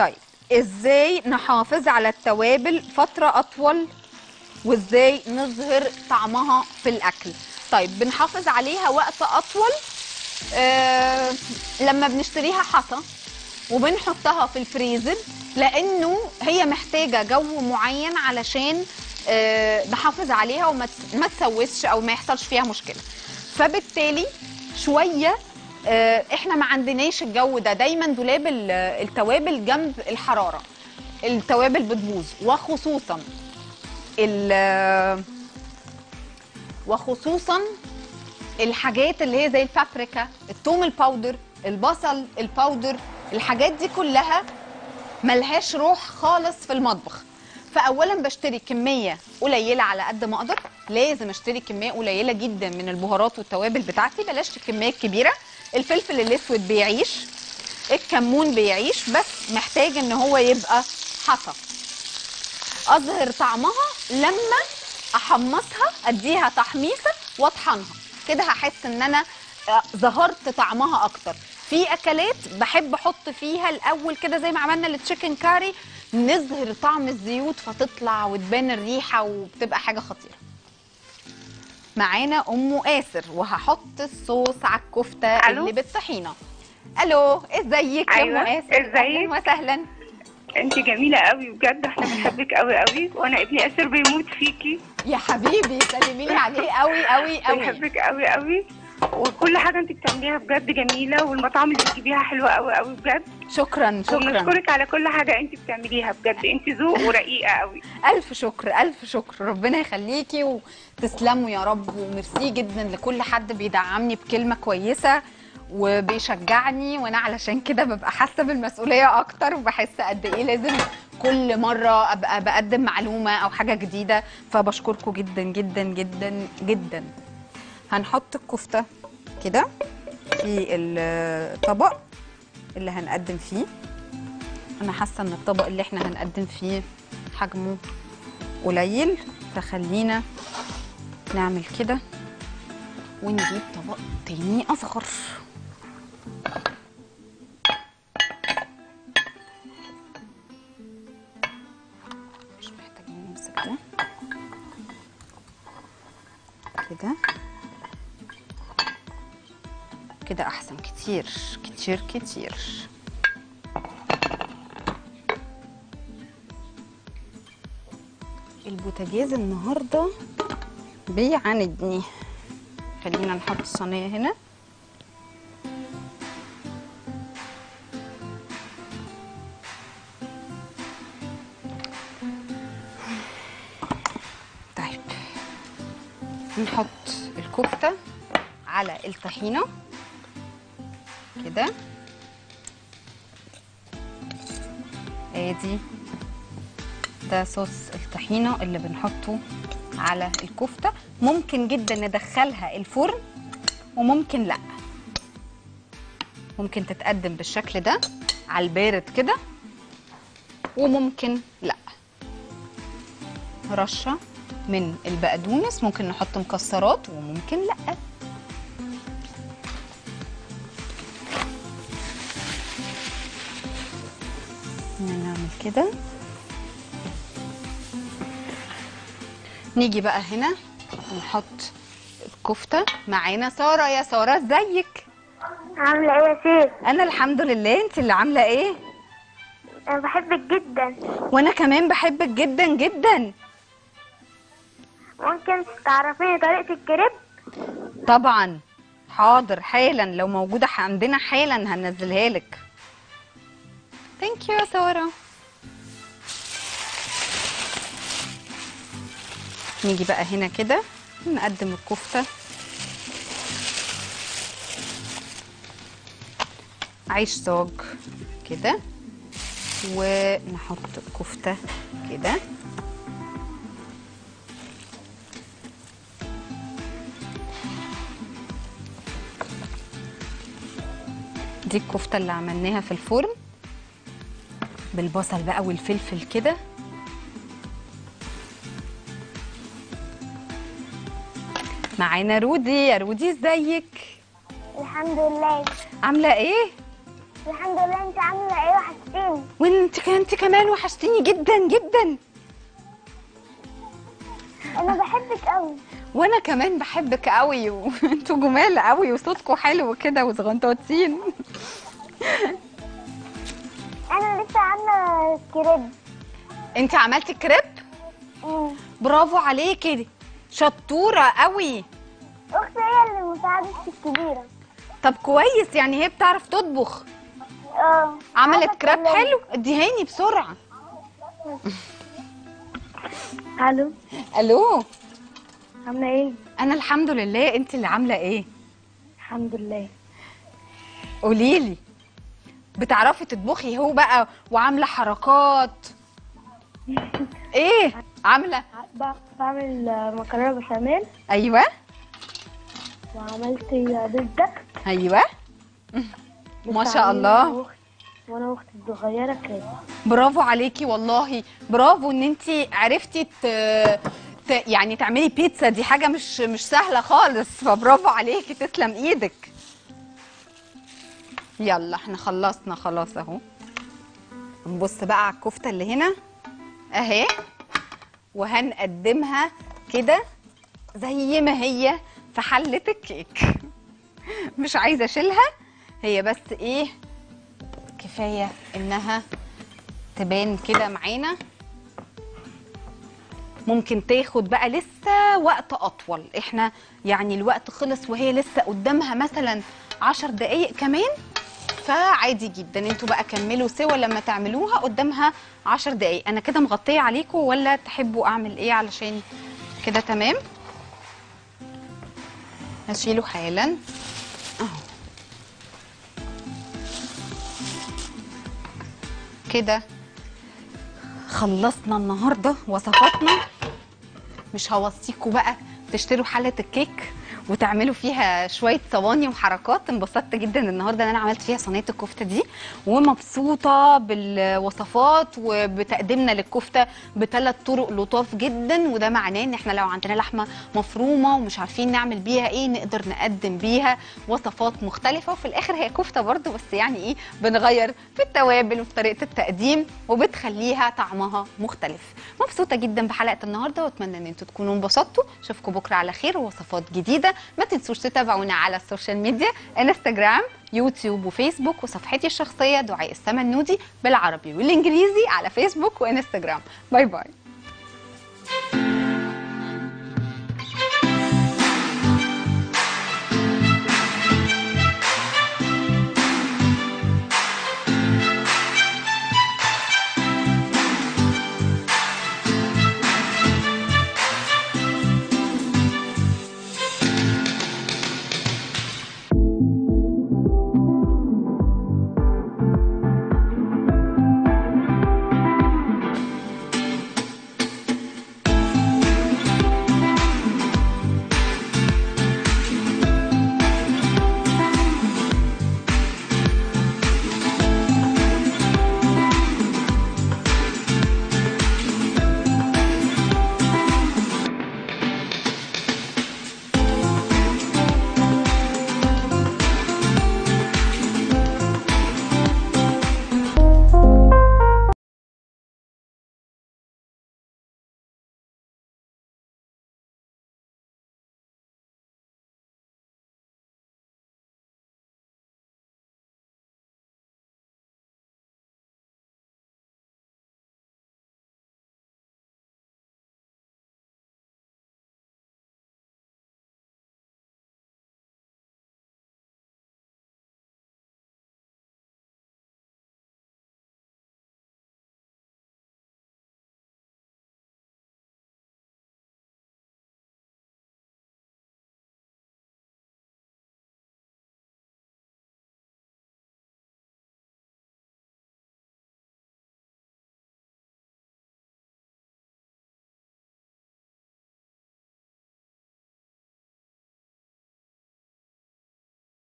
طيب إزاي نحافظ على التوابل فترة أطول وإزاي نظهر طعمها في الأكل؟ طيب بنحافظ عليها وقت أطول آه لما بنشتريها حصى وبنحطها في الفريزر لأنه هي محتاجة جو معين علشان آه نحافظ عليها وما تس- ما تسوسش أو ما يحصلش فيها مشكلة. فبالتالي شوية إحنا ما عندناش الجو ده. دايما دولاب ال- التوابل جنب الحرارة التوابل بتبوظ. وخصوصا ال- وخصوصا الحاجات اللي هي زي البابريكا الثوم ال powder البصل ال powder الحاجات دي كلها ملهاش روح خالص في المطبخ. فاولا بشتري كمية قليلة على قد ما أقدر. لازم أشتري كمية قليلة جدا من البهارات والتوابل بتاعتي. بلاش الكميه الكبيره الفلفل الأسود بيعيش الكمون بيعيش بس محتاج إن هو يبقى حصى. أظهر طعمها لما أحمصها أديها تحميصة وأطحنها. كده هحس إن أنا آه، ظهرت طعمها أكتر. في أكلات بحب أحط فيها الأول كده زي ما عملنا التشيكن كاري نظهر طعم الزيوت فتطلع وتبان الريحة وبتبقى حاجة خطيرة. معانا ام قاسر وهحط الصوص على
الكفتة؟
اللي بالطحينة. ألو إزيك يا أم
أيوة،
قاسر
إزيك؟
أهلا وسهلا.
انت جميلة قوي بجد إحنا بنحبك قوي قوي وأنا ابني آسر بيموت فيكي
يا حبيبي سلمي لي عليه قوي قوي قوي
بنحبك قوي قوي وكل حاجة انت بتعمليها بجد جميلة والمطاعم اللي بتجيبيها حلوة قوي قوي بجد.
شكرا شكرا.
وبنشكرك على كل حاجة انت بتعمليها بجد. انت ذوق ورقيقة قوي
ألف شكر ألف شكر. ربنا يخليكي وتسلموا يا رب وميرسي جدا لكل حد بيدعمني بكلمة كويسة وبيشجعني وأنا علشان كده ببقى حاسة بالمسؤولية أكتر وبحس قد إيه لازم كل مرة أبقى بقدم معلومة أو حاجة جديدة. فبشكركم جدا جدا جدا جدا. هنحط الكفتة كده في الطبق اللي هنقدم فيه. أنا حاسة إن الطبق اللي إحنا هنقدم فيه حجمه قليل فخلينا نعمل كده ونجيب طبق تاني أصغر. مش محتاجين نمسك ده. كده. كده أحسن. كتير كتير كتير. البوتاجاز النهارده بيعاندني. خلينا نحط الصينيه هنا. طيب. نحط الكفتة على الطحينة. كده. آدي. ده صوص الطحينة اللي بنحطه على الكفتة. ممكن جدا ندخلها الفرن وممكن لأ. ممكن تتقدم بالشكل ده على البارد كده وممكن لأ. رشة من البقدونس ممكن نحط مكسرات وممكن لأ. كده. نيجي بقى هنا نحط الكفتة. معانا سارة. يا سارة ازيك؟
عاملة إيه يا شيخ؟
أنا الحمد لله. انت اللي عاملة إيه؟
أنا بحبك جدا.
وأنا كمان بحبك جدا جدا.
ممكن تعرفيني طريقة الكريب؟
طبعا. حاضر. حالا. لو موجودة عندنا حالا هنزلها لك. ثانك يو يا سارة. نيجي بقى هنا كده نقدم الكفتة. عيش صاج كده ونحط الكفتة كده. دي الكفتة اللي عملناها في الفرن بالبصل بقى والفلفل كده. معانا رودي. يا رودي ازيك؟
الحمد لله.
عاملة إيه؟
الحمد لله. انت عاملة إيه؟ وحشتيني.
وانت انت كمان وحشتيني جدا جدا.
أنا بحبك قوي
وأنا كمان بحبك قوي وانتوا جمال قوي وصوتكم حلو كده وصغنطوطين
أنا لسه عاملة كريب.
انت عملتي كريب. برافو عليكي. شطورة قوي.
أختي هي اللي مساعدتي الكبيرة.
طب كويس يعني هي بتعرف تطبخ.
آه.
عملت
أتكلم.
حلو؟ اديهاني بسرعة. [LAUGHS]
ألو؟
ألو؟
عاملة إيه؟
أنا الحمد لله. أنت اللي عاملة إيه؟
الحمد لله.
قولي لي بتعرفي تطبخي هو بقى وعاملة حركات. [LAUGHS] إيه؟
عاملة؟ بعمل مكرونة بشاميل.
أيوه.
وعملت بيتزا
أيوه. ما شاء الله.
وأنا واختي الصغيرة كده.
برافو عليكي والله. برافو إن أنت عرفتي ت... ت... يعني تعملي بيتزا. دي حاجة مش مش سهلة خالص. فبرافو عليكي. تسلم إيدك. يلا إحنا خلصنا خلاص أهو. نبص بقى على الكفتة اللي هنا. أهي. وهنقدمها كده زي ما هي في حلة الكيك. [LAUGHS] مش عايزة أشيلها هي بس إيه كفاية إنها تبان كده معانا. ممكن تاخد بقى لسه وقت أطول. إحنا يعني الوقت خلص وهي لسه قدامها مثلا عشر دقايق كمان فعادي جدا. أنتوا بقى كملوا سوا لما تعملوها قدامها عشر دقايق. أنا كده مغطية عليكم ولا تحبوا أعمل إيه علشان كده؟ تمام؟ هشيله حالا. أهو. كده. خلصنا النهارده وصفاتنا. مش هوصيكوا بقى تشتروا حلة الكيك؟ وتعملوا فيها شوية صواني وحركات. انبسطت جدا النهارده إن أنا عملت فيها صينية الكفتة دي ومبسوطة بالوصفات وبتقديمنا للكفتة بثلاث طرق لطاف جدا. وده معناه إن إحنا لو عندنا لحمة مفرومة ومش عارفين نعمل بيها إيه نقدر نقدم بيها وصفات مختلفة. وفي الآخر هي كفتة برضو بس يعني إيه بنغير في التوابل وفي طريقة التقديم وبتخليها طعمها مختلف. مبسوطة جدا بحلقة النهارده وأتمنى إن أنتوا تكونوا انبسطتوا. أشوفكم بكرة على خير ووصفات جديدة. كده ما تنسوش تتابعونا على ال social media انستجرام يوتيوب وفيسبوك وصفحتي الشخصية دعاء السمنودي بالعربي والإنجليزي على فيسبوك وإنستغرام. bye bye.